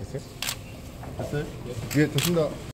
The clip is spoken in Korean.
됐어요? 됐어요? 예, 됐습니다.